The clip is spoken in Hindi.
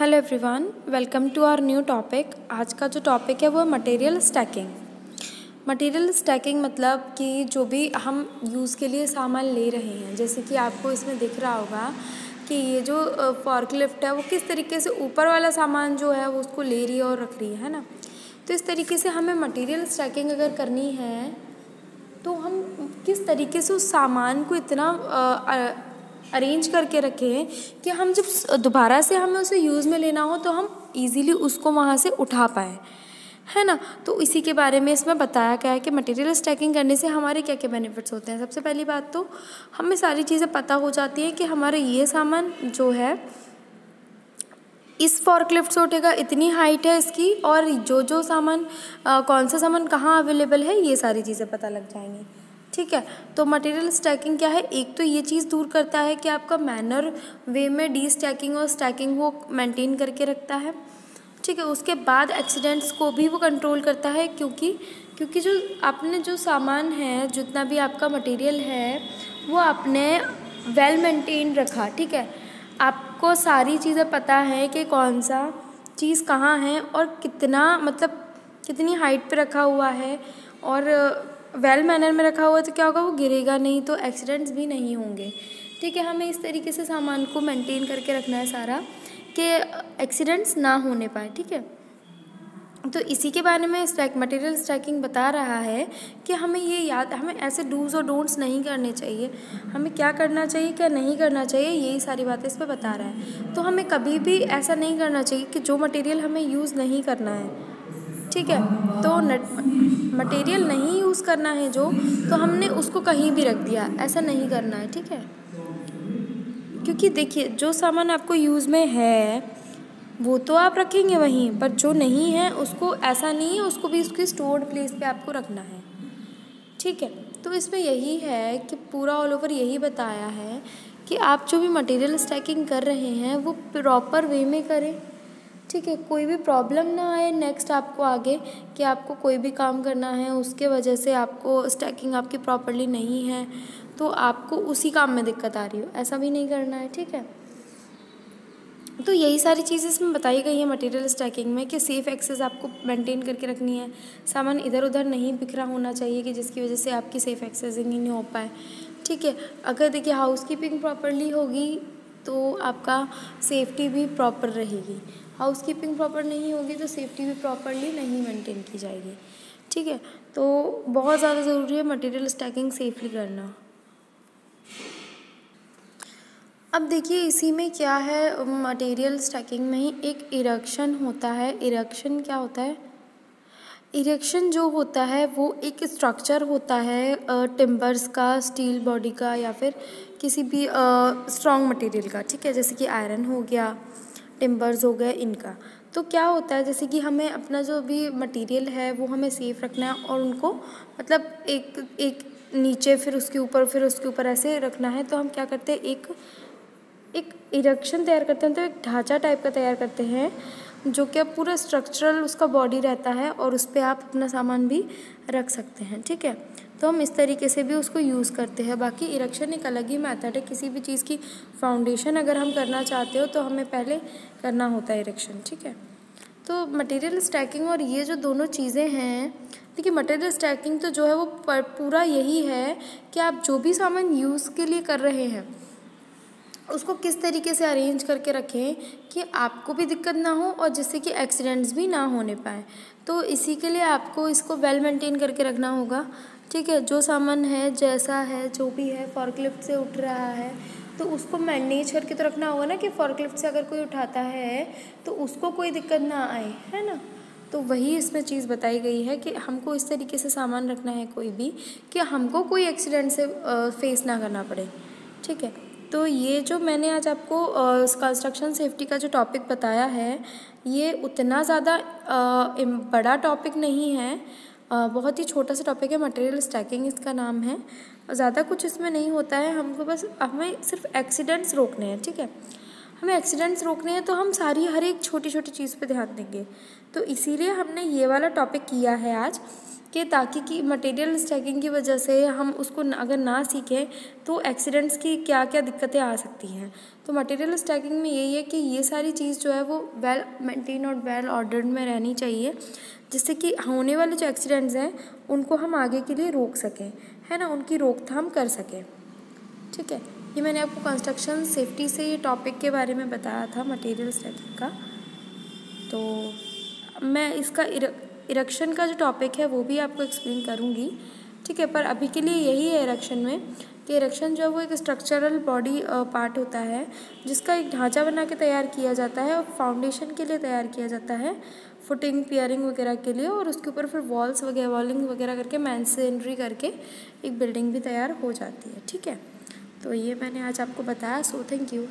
Hello everyone welcome to our new topic आज का जो टॉपिक है वो है मटेरियल स्टैकिंग मटेरियल स्टैकिंग मतलब कि जो भी हम यूज़ के लिए सामान ले रहे हैं, जैसे कि आपको इसमें दिख रहा होगा कि ये जो फॉर्कलिफ्ट है वो किस तरीके से ऊपर वाला सामान जो है वो उसको ले रही है और रख रही है ना? तो इस तरीके से हमें मटेरियल स्टैकिंग अगर करनी है तो हम किस तरीके से उस सामान को इतना अरेंज करके रखे हैं कि हम जब दोबारा से हमें उसे यूज़ में लेना हो तो हम इजीली उसको वहाँ से उठा पाएँ। है ना? तो इसी के बारे में इसमें बताया गया है कि मटेरियल स्टैकिंग करने से हमारे क्या क्या बेनिफिट्स होते हैं? सबसे पहली बात तो हमें सारी चीज़ें पता हो जाती हैं कि हमारा ये सामान जो है, इस फॉर्कलिफ्ट से उठेगा, इतनी हाइट है इसकी और जो जो सामान कौन सा सामान कहाँ अवेलेबल है, ये सारी चीज़ें पता लग जाएँगी। ठीक है? तो मटेरियल स्टैकिंग क्या है? एक तो ये चीज़ दूर करता है कि आपका मैनर वे में डी स्टैकिंग और स्टैकिंग वो मेंटेन करके रखता है। ठीक है, उसके बाद एक्सीडेंट्स को भी वो कंट्रोल करता है क्योंकि क्योंकि जो आपने जो सामान है, जितना भी आपका मटेरियल है, वो आपने वेल मेंटेन रखा, ठीक है? आपको सारी चीज़ें पता है कि कौन सा चीज़ कहाँ है और कितना मतलब कितनी हाइट पे रखा हुआ है और वेल मैनर में रखा हुआ है तो क्या होगा, वो गिरेगा नहीं तो एक्सीडेंट्स भी नहीं होंगे। ठीक है, हमें इस तरीके से सामान को मेंटेन करके रखना है सारा, कि एक्सीडेंट्स ना होने पाए, ठीक है? तो इसी के बारे में स्टैक मटेरियल स्टैकिंग बता रहा है कि हमें ये याद, हमें ऐसे डूज़ और डोंट्स नहीं करने चाहिए। हमें क्या करना चाहिए, क्या नहीं करना चाहिए, यही सारी बातें इस पर बता रहा है। तो हमें कभी भी ऐसा नहीं करना चाहिए कि जो मटेरियल हमें यूज़ नहीं करना है। ठीक है? तो मटेरियल नहीं यूज़ करना है जो तो हमने उसको कहीं भी रख दिया। ऐसा नहीं करना है, ठीक है? क्योंकि देखिए, जो सामान आपको यूज़ में है, वो तो आप रखेंगे वहीं, पर जो नहीं है, उसको ऐसा नहीं है, उसको भी उसकी स्टोर्ड प्लेस पे आपको रखना है। ठीक है? तो इसमें यही है कि पूरा ऑल ओवर यही बताया है कि आप जो भी मटेरियल स्टैकिंग कर रहे हैं, वो प्रॉपर वे में करें। ठीक है, कोई भी प्रॉब्लम ना आए नेक्स्ट आपको आगे कि आपको कोई भी काम करना है, उसके वजह से आपको स्टैकिंग आपकी प्रॉपरली नहीं है तो आपको उसी काम में दिक्कत आ रही हो। ऐसा भी नहीं करना है, ठीक है? तो यही सारी चीज़ें इसमें बताई गई है मटेरियल स्टैकिंग में कि सेफ़ एक्सेस आपको मेंटेन करके रखनी है। सामान इधर उधर नहीं बिखरा होना चाहिए कि जिसकी वजह से आपकी सेफ़ एक्सेसिंग ही नहीं हो पाए। ठीक है, अगर देखिए हाउस कीपिंग प्रॉपरली होगी तो आपका सेफ्टी भी प्रॉपर रहेगी। हाउस कीपिंग प्रॉपर नहीं होगी तो सेफ्टी भी प्रॉपरली नहीं मेंटेन की जाएगी। ठीक है? तो बहुत ज़्यादा ज़रूरी है मटेरियल स्टैकिंग सेफली करना। अब देखिए, इसी में क्या है? मटेरियल स्टैकिंग में ही एक इरेक्शन होता है। इरेक्शन क्या होता है? इरेक्शन जो होता है, वो एक स्ट्रक्चर होता है टिम्बर्स का, स्टील बॉडी का या फिर किसी भी स्ट्रॉन्ग मटेरियल का। ठीक है? जैसे कि आयरन हो गया टिम्बर्स हो गए इनका। तो क्या होता है, जैसे कि हमें अपना जो भी मटेरियल है, वो हमें सेफ़ रखना है और उनको मतलब एक एक नीचे फिर उसके ऊपर, फिर उसके ऊपर ऐसे रखना है तो हम क्या करते हैं, एक एक इरेक्शन तैयार करते हैं तो एक ढांचा टाइप का तैयार करते हैं, जो कि पूरा स्ट्रक्चरल उसका बॉडी रहता है और उस पर आप अपना सामान भी रख सकते हैं, ठीक है? तो हम इस तरीके से भी उसको यूज़ करते हैं। बाकी इरेक्शन एक अलग ही मैथड है। किसी भी चीज़ की फाउंडेशन अगर हम करना चाहते हो तो हमें पहले करना होता है इरेक्शन ठीक है? तो मटेरियल स्टैकिंग और ये जो दोनों चीज़ें हैं, देखिए मटेरियल स्टैकिंग तो जो है वो पूरा यही है कि आप जो भी सामान यूज़ के लिए कर रहे हैं उसको किस तरीके से अरेंज करके रखें कि आपको भी दिक्कत ना हो और जिससे कि एक्सीडेंट्स भी ना होने पाए। तो इसी के लिए आपको इसको वेल मेंटेन करके रखना होगा। ठीक है, जो सामान है, जैसा है, जो भी है फॉर्कलिफ्ट से उठ रहा है तो उसको मैनेज करके तो रखना होगा ना कि फॉर्कलिफ्ट से अगर कोई उठाता है तो उसको कोई दिक्कत ना आए, है ना? तो वही इसमें चीज़ बताई गई है कि हमको इस तरीके से सामान रखना है कोई भी कि हमको कोई एक्सीडेंट से फेस ना करना पड़े। ठीक है? तो ये जो मैंने आज आपको कंस्ट्रक्शन सेफ्टी का जो टॉपिक बताया है ये उतना ज़्यादा बड़ा टॉपिक नहीं है। आ, बहुत ही छोटा सा टॉपिक है मटेरियल स्टैकिंग इसका नाम है। ज़्यादा कुछ इसमें नहीं होता है हमको बस हमें सिर्फ़ एक्सीडेंट्स रोकने हैं ठीक है? हमें एक्सीडेंट्स रोकने हैं तो हम सारी हर एक छोटी छोटी चीज़ पे ध्यान देंगे। तो इसीलिए हमने ये वाला टॉपिक किया है आज। कि ताकि कि मटेरियल स्टैकिंग की वजह से हम उसको अगर ना सीखें तो एक्सीडेंट्स की क्या क्या दिक्कतें आ सकती हैं। तो मटेरियल स्टैकिंग में यही है कि ये सारी चीज़ जो है वो वेल मेंटेन और वेल ऑर्डर्ड में रहनी चाहिए, जिससे कि होने वाले जो एक्सीडेंट्स हैं, उनको हम आगे के लिए रोक सकें। है ना? उनकी रोकथाम कर सकें। ठीक है? ये मैंने आपको कंस्ट्रक्शन सेफ्टी से ये टॉपिक के बारे में बताया था मटेरियल स्टैकिंग का। तो मैं इसका इरेक्शन का जो टॉपिक है, वो भी आपको एक्सप्लेन करूँगी। ठीक है, पर अभी के लिए यही है इरेक्शन में कि इरेक्शन जो है, वो एक स्ट्रक्चरल बॉडी पार्ट होता है, जिसका एक ढांचा बना के तैयार किया जाता है और फाउंडेशन के लिए तैयार किया जाता है फुटिंग पियरिंग वगैरह के लिए और उसके ऊपर फिर वॉल्स वगैरह वॉलिंग वगैरह करके मैंसेनरी करके एक बिल्डिंग भी तैयार हो जाती है। ठीक है तो ये मैंने आज आपको बताया सो थैंक यू